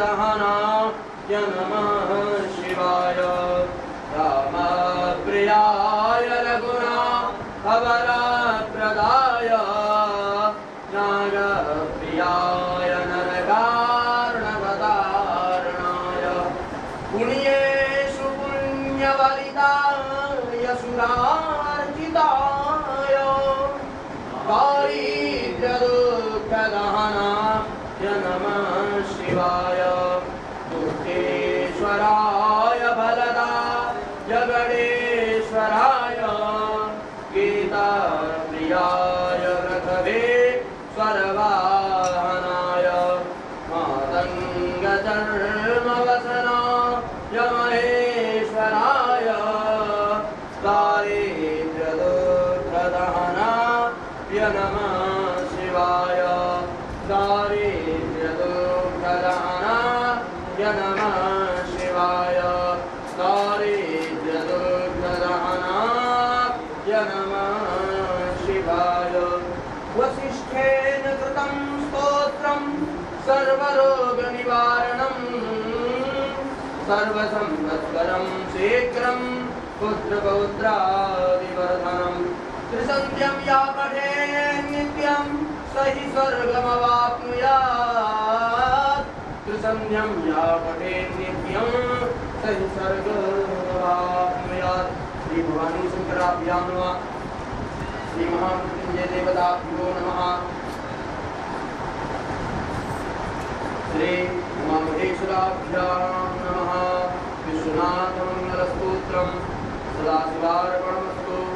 दहनाय नमः शिवाय। रामप्रियाय रघुना अवरप्रदाय। नागप्रियाय नरकारणवतारणाय। पुण्येषु पुण्यवलिताय सुरार्जिताय। दारिद्र्यदुःखदहना नमः शिवाय। दुःखेश्वराय फलदा। जगणेश्वराय गीताप्रियाय रथवे स्वरवाहनाय मातङ्गधर्मवसना यमहेश्वराय। दारिद्र्यदुःखदहनाय नमः शिवाय। शिवाय। दारिद्र्यदुर्गदहनाय नमः शिवाय वसिष्ठेन कृतं स्तोत्रं सर्वरोगनिवारणम् सर्वसम्पत्करं शीघ्रं पुत्रपौत्रादिवर्धनं। त्रिसन्ध्यं या पठे नित्यं स हि स्वर्गमवाप्नुयात् त्रिसन्ध्यं या पठे नित्यं स स्वर्गमवाप्नुयात् श्रीभवानी शङ्कराभ्यां नमः। श्रीमहामृत्युञ्जय देवताभ्यो नमः। श्री उमामहेश्वराभ्यां नमः। विश्वनाथमङ्गलस्तोत्रं। सदाशिवार्पणमस्तु।